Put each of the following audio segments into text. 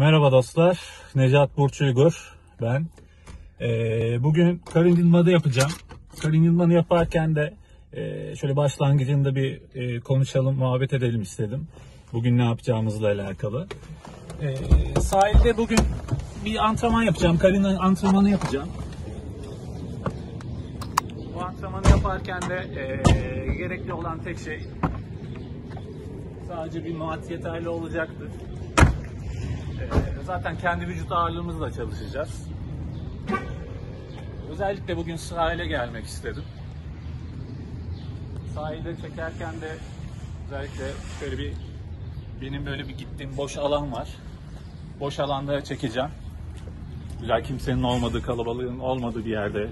Merhaba dostlar. Necat Burç Uygur ben. Ee, bugün karın idmanı yapacağım. Karın idmanı yaparken de e, şöyle başlangıcında bir e, konuşalım, muhabbet edelim istedim. Bugün ne yapacağımızla alakalı. Ee, sahilde bugün bir antrenman yapacağım. Karın antrenmanı yapacağım. Bu antrenmanı yaparken de e, gerekli olan tek şey sadece bir mat yeterli olacaktır. Zaten kendi vücut ağırlığımızla çalışacağız. Özellikle bugün sahile gelmek istedim. Sahilde çekerken de özellikle şöyle bir benim böyle bir gittiğim boş alan var. Boş alanda çekeceğim. Güzel kimsenin olmadığı, kalabalığın olmadığı bir yerde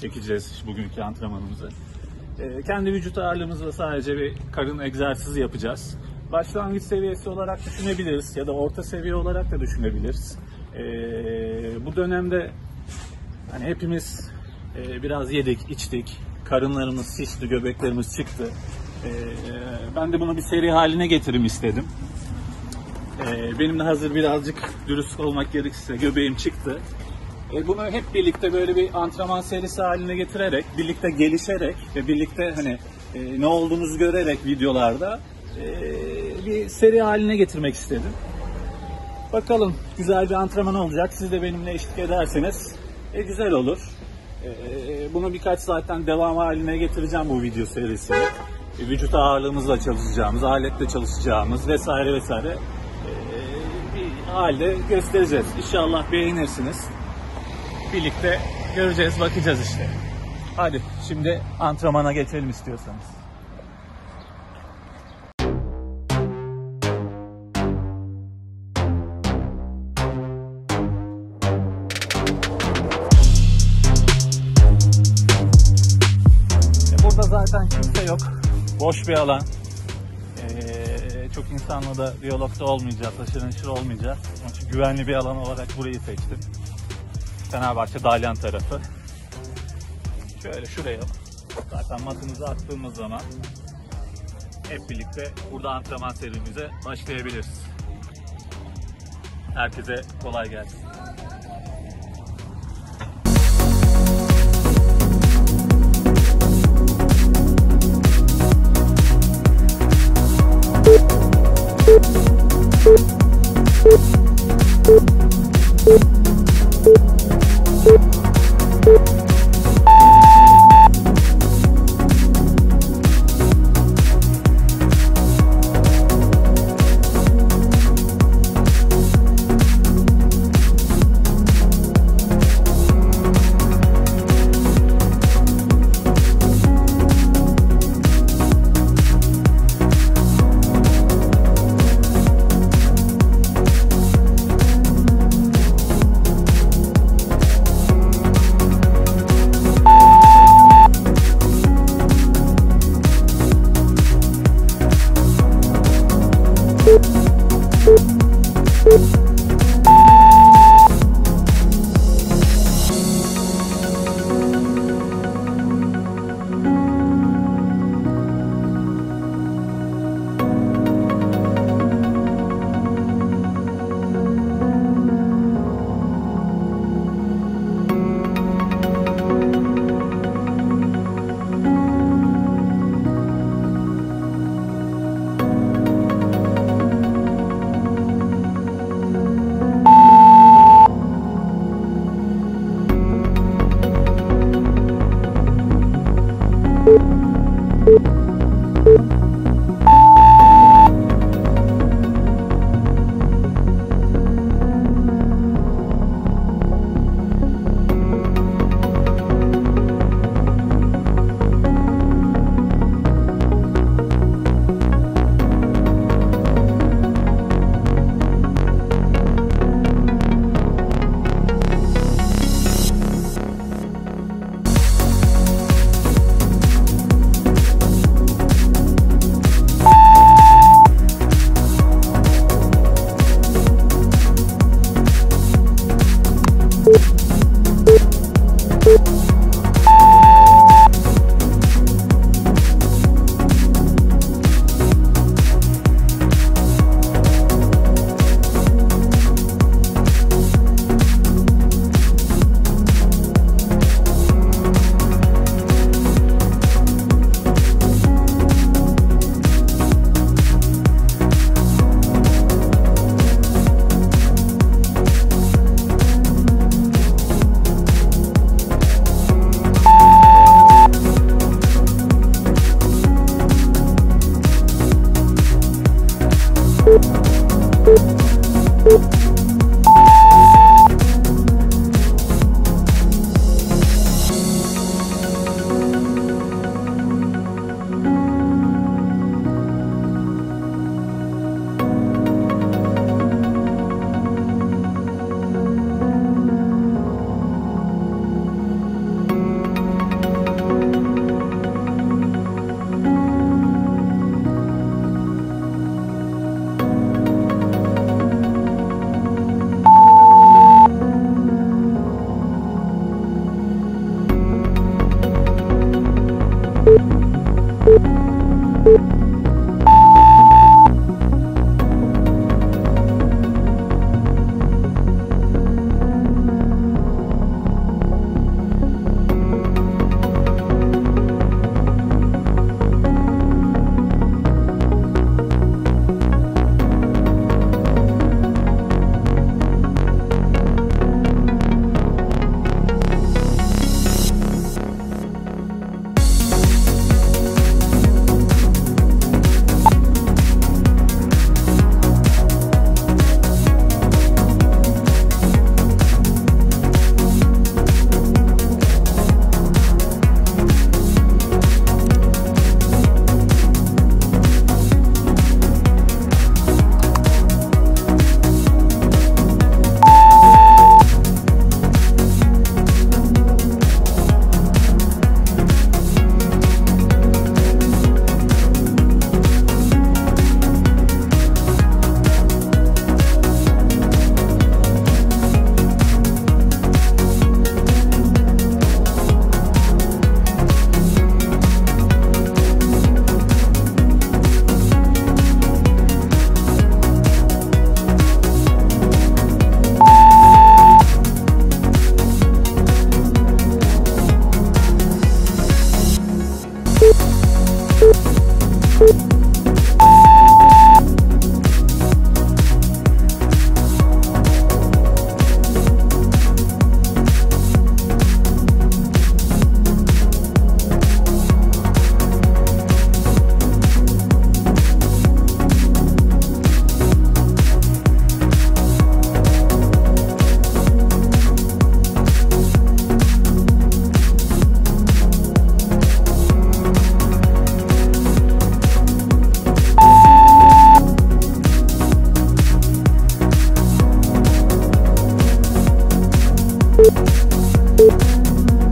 çekeceğiz bugünkü antrenmanımızı. Ee, kendi vücut ağırlığımızla sadece bir karın egzersizi yapacağız. Başlangıç seviyesi olarak düşünebiliriz ya da orta seviye olarak da düşünebiliriz. Ee, bu dönemde hani hepimiz e, biraz yedik, içtik, karınlarımız şişti, göbeklerimiz çıktı. Ee, ben de bunu bir seri haline getireyim istedim. Ee, benim de hazır birazcık dürüst olmak gerekirse göbeğim çıktı. E, bunu hep birlikte böyle bir antrenman serisi haline getirerek, birlikte gelişerek ve birlikte hani e, ne olduğunuzu görerek videolarda e, bir seri haline getirmek istedim. Bakalım güzel bir antrenman olacak. Siz de benimle eşlik ederseniz e, güzel olur. E, bunu birkaç saatten devam haline getireceğim bu video serisini. E, vücut ağırlığımızla çalışacağımız, aletle çalışacağımız vesaire vesaire e, bir halde göstereceğiz. İnşallah beğenirsiniz. Birlikte göreceğiz, bakacağız işte. Hadi şimdi antrenmana geçelim istiyorsanız. Boş bir alan. Ee, çok insanla da diyalogda olmayacağız, aşırı neşir olmayacağız. Onun için güvenli bir alan olarak burayı seçtim. Fenerbahçe Dalyan tarafı. Şöyle şuraya zaten matımızı attığımız zaman hep birlikte burada antrenman serimize başlayabiliriz. Herkese kolay gelsin.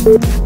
you.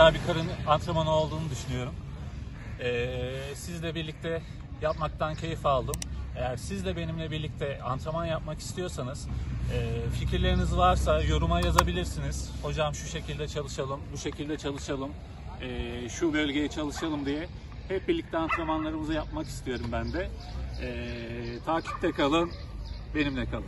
Güzel bir karın antrenmanı olduğunu düşünüyorum. Ee, sizle birlikte yapmaktan keyif aldım. Eğer siz de benimle birlikte antrenman yapmak istiyorsanız e, fikirleriniz varsa yoruma yazabilirsiniz. Hocam şu şekilde çalışalım, bu şekilde çalışalım, e, şu bölgeye çalışalım diye. Hep birlikte antrenmanlarımızı yapmak istiyorum ben de. E, takipte kalın, benimle kalın.